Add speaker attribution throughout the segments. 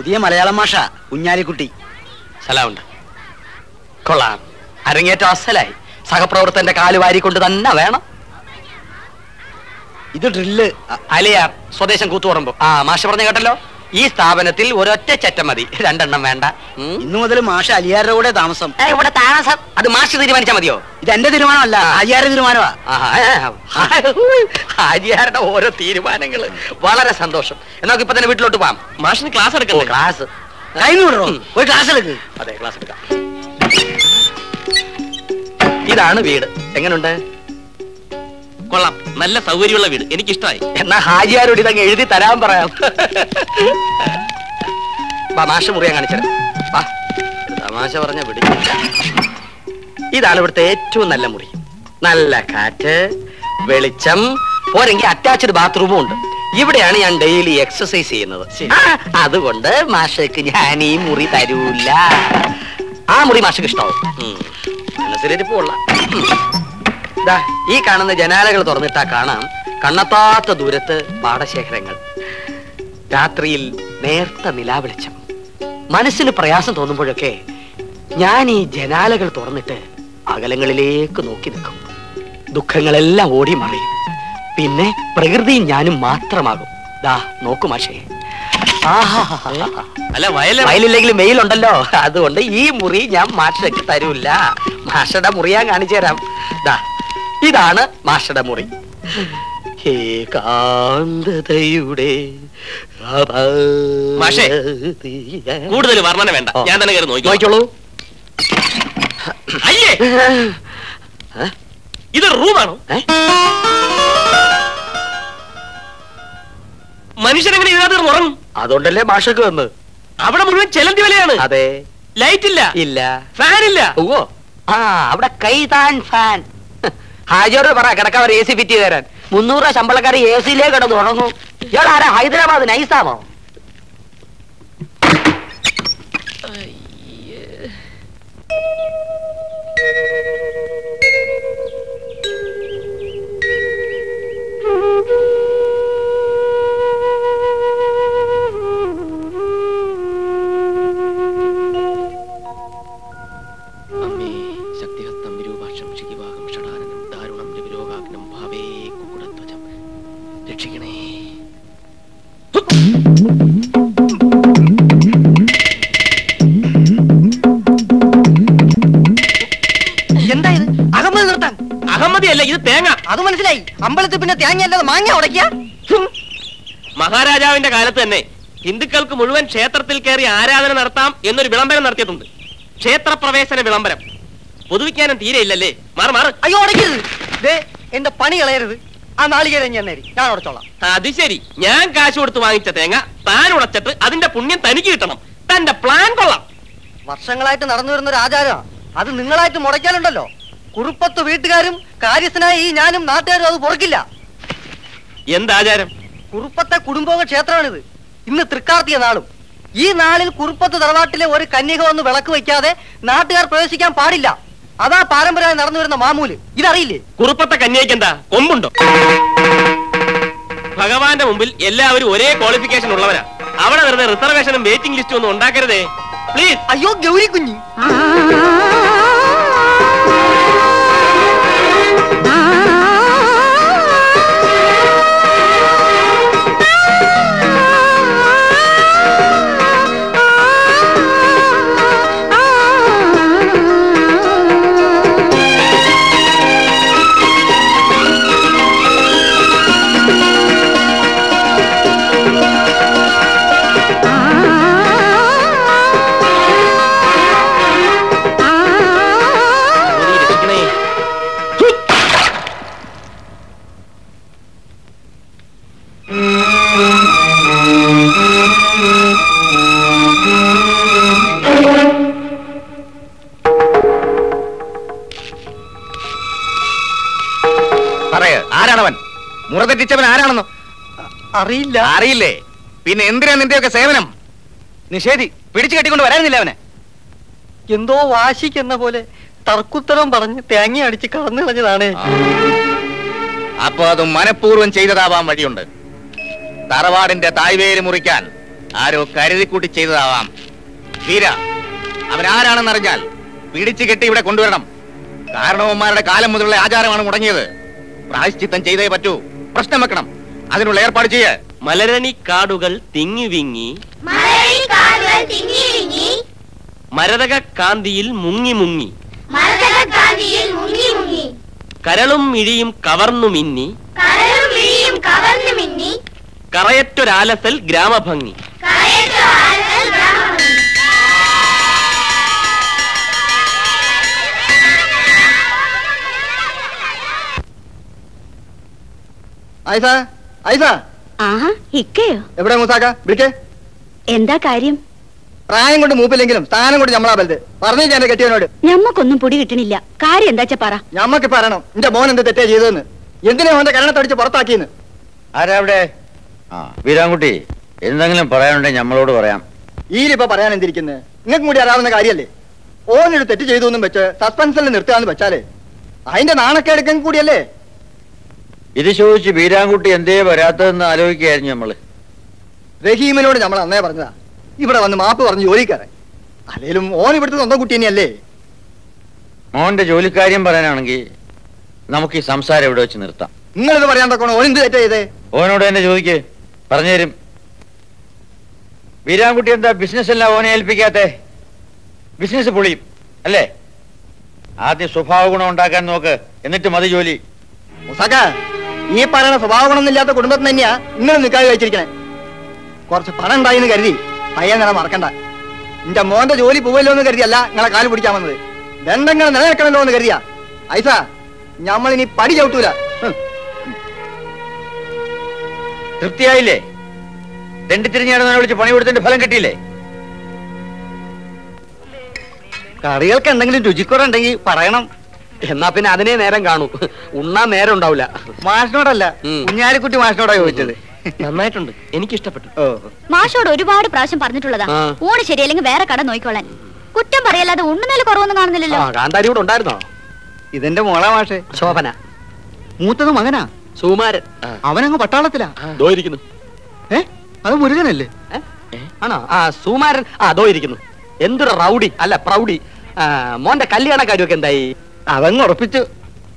Speaker 1: പുതിയ മലയാളം മാഷ കുഞ്ഞാലിക്കുട്ടി.
Speaker 2: സ്ഥലമുണ്ട് കൊള്ളാം. അരങ്ങേറ്റം അസലായി. സഹപ്രവർത്തന്റെ കാൽ വാരിക്കൊണ്ട് തന്നെ വേണം.
Speaker 1: ഇത് ഡ്രില്ല്.
Speaker 2: അലിയാർ സ്വദേശം കൂത്തുപറമ്പ്. ആ മാഷ പറഞ്ഞു കേട്ടല്ലോ? ഈ സ്ഥാപനത്തിൽ ഒരൊറ്റ ചറ്റം മതി. രണ്ടെണ്ണം വേണ്ട.
Speaker 1: ഇന്നു മുതൽ മാഷ അലിയാരുടെ കൂടെ താമസം.
Speaker 2: ഇവിടെ താമസം. അത് മാഷ് തീരുമാനിച്ചാ മതിയോ?
Speaker 1: ഇത് എന്റെ തീരുമാനമല്ല അലിയാരുടെ തീരുമാനമാ.
Speaker 2: ആഹാ, ആ, ഓരോ തീരുമാനങ്ങൾ വളരെ സന്തോഷം. എന്നാ ഇപ്പൊ തന്നെ വീട്ടിലോട്ട് പോവാം.
Speaker 3: മാഷിന് ക്ലാസ്
Speaker 2: ഓ,
Speaker 3: എടുക്കണ്ടേ
Speaker 2: ക്ലാസ്
Speaker 1: ഒരു ക്ലാസ് എടുക്ക്.
Speaker 2: അതെ ക്ലാസ് എടുക്കാം. ഇതാണ് വീട്. എങ്ങനുണ്ട്?
Speaker 3: കൊള്ളാം. നല്ല സൗകര്യമുള്ള വീട്. എനിക്കിഷ്ടമായി.
Speaker 2: എന്നാ ഹാജിയാരോട് ഇതങ്ങ് എഴുതി തരാൻ പറയാം. തമാശ മുറിയാൻ കാണിച്ചത് വാ. തമാശ പറഞ്ഞ പിടിക്കില്ല ഇതാണ് ഇവിടുത്തെ ഏറ്റവും നല്ല മുറി. നല്ല കാറ്റ് വെളിച്ചം പോരെങ്കിൽ അറ്റാച്ച്ഡ് ബാത്റൂമും ഉണ്ട്. ഇവിടെയാണ് ഞാൻ ഡെയിലി എക്സസൈസ് ചെയ്യുന്നത്. അതുകൊണ്ട് മാഷക്ക് ഞാൻ ഈ മുറി തരൂല. ആ മുറി മാഷക്ക് ഇഷ്ടാവും ഉം. മനസ്സിലിരിപ്പുള്ള ഈ കാണുന്ന ജനാലകൾ തുറന്നിട്ടാ കാണാം കണ്ണത്താത്ത ദൂരത്ത് പാടശേഖരങ്ങൾ. രാത്രിയിൽ നേർത്ത നിലാവെളിച്ചം. മനസ്സിന് പ്രയാസം തോന്നുമ്പോഴൊക്കെ ഞാൻ ഈ ജനാലകൾ തുറന്നിട്ട് അകലങ്ങളിലേക്ക് നോക്കി നിൽക്കും. ദുഃഖങ്ങളെല്ലാം ഓടി മറിയും. പിന്നെ പ്രകൃതിയും ഞാനും മാത്രമാകും. ദാ നോക്കു മാഷേ.
Speaker 3: അല്ല വയല
Speaker 2: വയലില്ലെങ്കിലും വെയിലുണ്ടല്ലോ. അതുകൊണ്ട് ഈ മുറി ഞാൻ മാഷയ്ക്ക് തരൂല്ല മാഷയുടെ മുറി ഞാൻ കാണിച്ചു തരാം. ദാ ഇതാണ് മാഷയുടെ മുറി. ഏകാന്തതയുടെ
Speaker 3: മാഷേ, കൂടുതൽ വർണന വേണ്ട. ഞാൻ തന്നെ കയറി നോക്കിക്കോളാം. അയ്യേ! ഇത് റൂമാണോ? മനുഷ്യരെങ്ങനെ ഇതിനകത്ത് ഉറങ്ങും?
Speaker 2: അതുകൊണ്ടല്ലേ മാഷക്ക് വന്ന്
Speaker 3: അവിടെ മുഴുവൻ ചെലന്തി വിലയാണ്.
Speaker 2: അതെ.
Speaker 3: ലൈറ്റ് ഇല്ല.
Speaker 2: ഇല്ല
Speaker 3: ഫാൻ ഇല്ല
Speaker 2: ഓ ആ അവിടെ കൈതാൻ ഫാൻ. ഹാജോട് പറ കിടക്കാൻ ഒരു എ സി ഫിറ്റ് ചെയ്ത് തരാൻ. മുന്നൂറ് രൂപ ശമ്പളക്കാരെ എ സിയിലേ കിടന്നു ഇയാൾ ആരാ? ഹൈദരാബാദ് നൈസാമോ
Speaker 3: രക്ഷിക്കണേ.
Speaker 1: എന്താ ഇത്? അകമ്പത് നിർത്താൻ.
Speaker 3: അഹമ്മദി അല്ല ഇത് തേങ്ങ.
Speaker 1: അത് മനസ്സിലായി. അമ്പലത്തിൽ പിന്നെ തേങ്ങ അല്ലാതെ മാങ്ങ ഉടക്കിയ
Speaker 3: മഹാരാജാവിന്റെ കാലത്ത് തന്നെ ഹിന്ദുക്കൾക്ക് മുഴുവൻ ക്ഷേത്രത്തിൽ കയറി ആരാധന നടത്താം എന്നൊരു വിളംബരം നടത്തിയിട്ടുണ്ട്. ക്ഷേത്രപ്രവേശന വിളംബരം. പൊതുവിജ്ഞാനം തീരെ ഇല്ലല്ലേ മാറി മാറ്.
Speaker 1: അയ്യോ ഉടക്കരുത് ദേ എന്റെ പണി കളയരുത്. ആ നാളികേരം ഞാൻ നേരി ഞാൻ ഉടച്ചോളാം
Speaker 3: അത് ശരി. ഞാൻ കാശ് കൊടുത്ത് വാങ്ങിച്ച തേങ്ങ താൻ ഉടച്ചിട്ട് അതിന്റെ പുണ്യം തനിക്ക് കിട്ടണം. തന്റെ പ്ലാൻ കൊള്ളാം.
Speaker 1: വർഷങ്ങളായിട്ട് നടന്നു വരുന്ന ഒരു ആചാരമാണ് അത് നിങ്ങളായിട്ട് മുടക്കാനുണ്ടല്ലോ കുറുപ്പത്ത് വീട്ടുകാരും കാര്യസ്ഥനായ ഈ ഞാനും നാട്ടുകാരും അത് പൊറക്കില്ല.
Speaker 3: എന്താചാരം
Speaker 1: കുറുപ്പത്തെ കുടുംബോക ക്ഷേത്രമാണിത്. ഇന്ന് തൃക്കാർത്തിയ നാളും. ഈ നാളിൽ കുറുപ്പത്ത് തറവാട്ടിലെ ഒരു കന്യക വന്ന് വിളക്ക് വയ്ക്കാതെ നാട്ടുകാർ പ്രവേശിക്കാൻ പാടില്ല. അതാ പാരമ്പര്യമായി നടന്നു വരുന്ന മാമൂൽ. ഇതറിയില്ലേ?
Speaker 3: കുറുപ്പത്തെ കന്യയ്ക്ക് എന്താ കൊമ്പുണ്ടോ? ഭഗവാന്റെ മുമ്പിൽ എല്ലാവരും ഒരേ ക്വാളിഫിക്കേഷൻ ഉള്ളവരാ. അവിടെ വെറുതെ റിസർവേഷനും വെയിറ്റിംഗ് ലിസ്റ്റും ഒന്നും ഉണ്ടാക്കരുതേ. പ്ലീസ്
Speaker 1: അയ്യോ ഗൗരി കുഞ്ഞി
Speaker 4: മുറ തെറ്റിച്ചവൻ ആരാണെന്നോ?
Speaker 1: അറിയില്ല.
Speaker 4: അറിയില്ലേ? പിന്നെ എന്തിനാ നിന്റെയൊക്കെ സേവനം? നിഷേധി പിടിച്ചു കെട്ടിക്കൊണ്ട് വരാനില്ല അവനെ?
Speaker 1: എന്തോ വാശിക്കെന്ന പോലെ തർക്കുത്തരം പറഞ്ഞ് തേങ്ങ അടിച്ച് കടന്നു കളഞ്ഞതാണ്.
Speaker 4: അപ്പൊ അത് മനഃപൂർവം ചെയ്തതാവാൻ വഴിയുണ്ട്. തറവാടിന്റെ തായ്വേര് മുറിക്കാൻ ആരോ കരുതി കൂട്ടി ചെയ്തതാവാം. വീര അവനാരാണെന്നറിഞ്ഞാൽ പിടിച്ചു കെട്ടി ഇവിടെ കൊണ്ടുവരണം. കാരണവന്മാരുടെ കാലം മുതലുള്ള ആചാരമാണ് മുടങ്ങിയത്. പ്രായശ്ചിത്തം ചെയ്തേ പറ്റൂ. പ്രശ്നം വെക്കണം. അതിനുള്ള ഏർപ്പാട് ചെയ്യ.
Speaker 3: മലരണി കാടുകൾ തിങ്ങി വിങ്ങി. മരതക കാന്തിയിൽ മുങ്ങി മുങ്ങി.
Speaker 5: മരതകാന്തിയിൽ മുങ്ങി മുങ്ങി.
Speaker 3: കരളും ഇഴിയും കവർന്നു മിന്നി.
Speaker 5: കരളും വിഴിയും കവർന്നു മിന്നി.
Speaker 3: കറയറ്റൊരാലസൽ ഗ്രാമഭംഗി.
Speaker 6: എവിടെ മൂസാക്ക? വിളിക്കേ.
Speaker 7: എന്താ കാര്യം?
Speaker 6: പ്രായം കൊണ്ട് മൂപ്പില്ലെങ്കിലും സ്ഥാനം കൊണ്ട് നമ്മളാ വലുത്. പറഞ്ഞു ഞാൻ കെട്ടിയവനോട്.
Speaker 7: ഞമ്മക്കൊന്നും പൊടി കിട്ടണില്ല. കാര്യം എന്താച്ചാ പറ.
Speaker 6: ഞമ്മക്ക് പറയണം. എന്റെ മോൻ എന്ത് തെറ്റേ ചെയ്തതെന്ന്. എന്തിനാ അവന്റെ കരണത്തടിച്ച് പുറത്താക്കിയെന്ന്?
Speaker 8: ആരാവിടെ ആ വീരാൻകുട്ടി എന്തെങ്കിലും പറയാനുണ്ടെങ്കിൽ നമ്മളോട് പറയാം.
Speaker 6: ഈലിപ്പോ പറയാൻ എന്തിരിക്കുന്നത് നിങ്ങൾക്ക് കൂടി അറിയാവുന്ന കാര്യല്ലേ? ഓനൊരു തെറ്റ് ചെയ്തു എന്നും വെച്ച് സസ്പെൻസിൽ നിർത്തുകയെന്ന് വെച്ചാലേ അതിന്റെ നാണക്കേടുക്കും കൂടിയല്ലേ?
Speaker 8: ഇത് ചോദിച്ച് ബീരാൻകുട്ടി എന്തേ വരാത്തതെന്ന് ആലോചിക്കുകയായിരുന്നു നമ്മൾ
Speaker 6: റഹീമിനോട് നമ്മൾ അന്നേ പറഞ്ഞതാ. ഇവിടെ വന്ന് മാപ്പ് പറഞ്ഞ് ജോലിക്കാരൻ അല്ലേലും ഓൻ ഇവിടുത്തെ സ്വന്തം കുട്ടി തന്നെയല്ലേ?
Speaker 8: മോന്റെ ജോലിക്കാര്യം പറയാനാണെങ്കിൽ നമുക്ക് ഈ സംസാരം ഇവിടെ വെച്ച് നിർത്താം.
Speaker 6: നിങ്ങളിത് പറയാൻ തക്കോണം ഓൻ എന്ത് തെറ്റാ ചെയ്തേ?
Speaker 8: ഓനോട് തന്നെ ചോദിക്കേ. പറഞ്ഞു തരും. വീരാൻകുട്ടി എന്താ ബിസിനസ് എല്ലാം ഓനെ ഏൽപ്പിക്കാത്തെ? ബിസിനസ് പൊളിയും അല്ലേ? ആദ്യം സ്വഭാവ ഗുണം ഉണ്ടാക്കാൻ നോക്ക് എന്നിട്ട് മതി ജോലി.
Speaker 6: മുസാക്ക ഈ പറയുന്ന സ്വഭാവ ഗുണമൊന്നുമില്ലാത്ത കുടുംബത്തിന് തന്നെയാ നിങ്ങൾ നിൽക്കാതെ വെച്ചിരിക്കണേ കുറച്ച് പണം ഉണ്ടായിന്ന് കരുതി പയ്യൻ നില മറക്കണ്ട. എന്റെ മോന്റെ ജോലി പോവല്ലോ എന്ന് കരുതിയല്ല നിങ്ങളെ കാൽ പിടിക്കാൻ വന്നത്. ദണ്ഡങ്ങൾ നിലനിൽക്കണല്ലോ എന്ന് കരുതിയാ. ഐസ ഞമ്മൾ ഇനി പടി ചവിട്ടൂല.
Speaker 8: തൃപ്തിയായില്ലേ? തെണ്ടിത്തിരിഞ്ഞാണ് വിളിച്ച് പണി കൊടുത്തതിന്റെ ഫലം കിട്ടിയില്ലേ?
Speaker 6: കറികൾക്ക് എന്തെങ്കിലും രുചിക്കുറയുണ്ടെങ്കിൽ പറയണം.
Speaker 2: എന്നാ പിന്നെ അതിനെ നേരം കാണൂ. ഉണ്ണാൻ നേരം ഉണ്ടാവില്ല
Speaker 6: മാഷിനോടല്ല കുഞ്ഞാലിക്കുട്ടി മാഷിനോടാ ചോദിച്ചത്.
Speaker 3: നന്നായിട്ടുണ്ട്. എനിക്ക്
Speaker 6: ഇഷ്ടപ്പെട്ടു
Speaker 7: മാഷോട് ഒരുപാട് പ്രാവശ്യം പറഞ്ഞിട്ടുള്ളതാ.
Speaker 2: ഓട്
Speaker 7: ഊണ് ശരിയല്ലെങ്കിൽ വേറെ കട നോക്കിക്കോളാൻ. കുറ്റം പറയല്ലാതെ ഉണ്ണുന്നതിൽ കുറവൊന്നും കാണുന്നില്ലല്ലോ.
Speaker 2: കാന്താരി കൂടെ ഉണ്ടായിരുന്നോ?
Speaker 6: ഇതെന്റെ മോളാ മാഷേ.
Speaker 2: ശോഭന.
Speaker 6: മൂത്തത് മകനാ.
Speaker 2: സുമാരൻ
Speaker 6: അവനങ്ങ് പട്ടാളത്തിലാ.
Speaker 2: ഇരിക്കുന്നു.
Speaker 6: ഏ? അത് മുരുകനല്ലേ?
Speaker 2: ആണോ? ആ സുമാരൻ ആ ദോ ഇരിക്കുന്നു. എന്തൊരു റൗഡി. അല്ല പ്രൗഡി. മോന്റെ കല്യാണ കാര്യമൊക്കെ എന്തായി?
Speaker 6: അതങ്ങ് ഉറപ്പിച്ചു.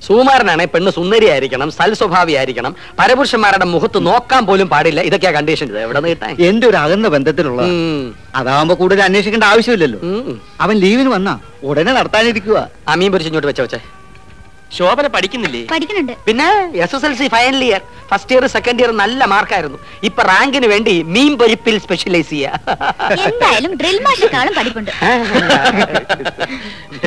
Speaker 2: സുകുമാരനാണെ പെണ്ണ് സുന്ദരിയായിരിക്കണം സൽസ്വഭാവിയായിരിക്കണം. പരപുരുഷന്മാരുടെ മുഖത്ത് നോക്കാൻ പോലും പാടില്ല. ഇതൊക്കെയാ കണ്ടീഷൻ എവിടെ കിട്ടാൻ?
Speaker 6: എന്റെ ഒരു അകന്ന ബന്ധത്തിലുള്ള. അതാവുമ്പോ കൂടുതൽ അന്വേഷിക്കേണ്ട ആവശ്യമില്ലല്ലോ. അവൻ ലീവിന് വന്നാ ഉടനെ നടത്താനിരിക്കുക
Speaker 2: അമീൻ മീൻ പൊരിച്ചിങ്ങോട്ട് വെച്ച വെച്ചേ.
Speaker 3: ശോഭന പഠിക്കുന്നില്ലേ?
Speaker 7: പഠിക്കുന്നുണ്ട്.
Speaker 2: പിന്നെ S S L C final year first year second year നല്ല മാർക്കായിരുന്നു. ഇപ്പൊ റാങ്കിന് വേണ്ടി മീൻ പൊരിപ്പിൽ സ്പെഷ്യലൈസ് ചെയ്യാതല്ല
Speaker 7: എന്തായാലും ഡ്രിൽ മാഷിനെക്കാളും പഠിപ്പുണ്ട്.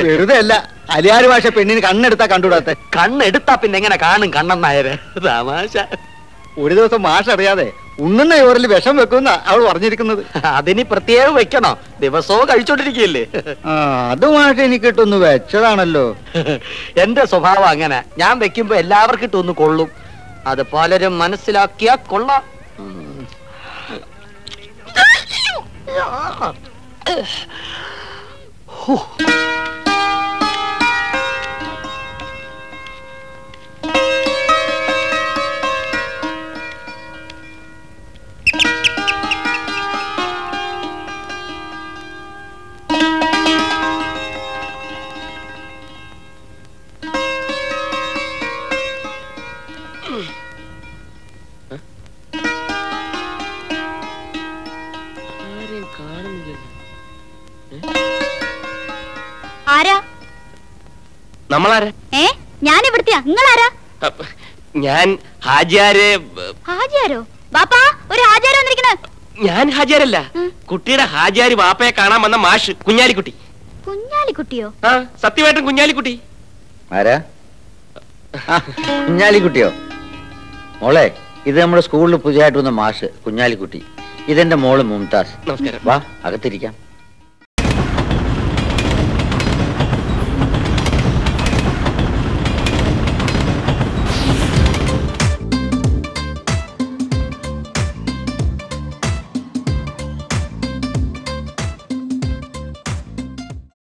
Speaker 6: വെറുതെ അല്ല അലിയാര് ഭാഷ പെണ്ണിന് കണ്ണെടുത്താ കണ്ടുകൂടാത്ത?
Speaker 2: കണ്ണെടുത്താ പിന്നെ എങ്ങനെ കാണും കണ്ണൻ നായര്? തമാശ.
Speaker 6: ഒരു ദിവസം മാഷ് അറിയാതെ ഉണ്ണുന്ന ചോറിൽ വിഷം വെക്കുന്ന അവൾ പറഞ്ഞിരിക്കുന്നത്.
Speaker 2: അതിനി പ്രത്യേകം വെക്കണോ? ദിവസവും കഴിച്ചോണ്ടിരിക്കുകയല്ലേ?
Speaker 6: അതുമായിട്ട് എനിക്ക് ഇട്ടൊന്ന് വെച്ചതാണല്ലോ.
Speaker 2: എന്റെ സ്വഭാവം അങ്ങനെ. ഞാൻ വെക്കുമ്പോ എല്ലാവർക്കും ഇട്ടൊന്ന് കൊള്ളും. അത് പലരും മനസ്സിലാക്കിയാ കൊള്ളാം.
Speaker 3: നമ്മളാരാ?
Speaker 7: ഏ? ഞാൻ ഇവിടുത്തെയാ നിങ്ങളാരാ
Speaker 3: ഞാൻ ഹാജിയാരെ
Speaker 7: ഹാജിയാരോ? ബാപ്പാ ഒരു ഹാജിയാരോ വന്നിരിക്കണ.
Speaker 3: ഞാൻ ഹാജിയാരല്ല. കുട്ടിയുടെ ഹാജിയാരി വാപ്പയെ കാണാൻ വന്ന മാഷ് കുഞ്ഞാലിക്കുട്ടി.
Speaker 7: കുഞ്ഞാലിക്കുട്ടിയോ?
Speaker 3: ആ സത്യമായിട്ടും കുഞ്ഞാലിക്കുട്ടി.
Speaker 8: ആരാ? കുഞ്ഞാലിക്കുട്ടിയോ? മോളെ ഇത് നമ്മുടെ സ്കൂളിൽ പുതിയതായിട്ട് വന്ന മാഷ് കുഞ്ഞാലിക്കുട്ടി. ഇതെന്റെ മോൾ മുംതാസ്.
Speaker 3: നമസ്കാരം.
Speaker 8: വാ അകത്തിരിക്കാം.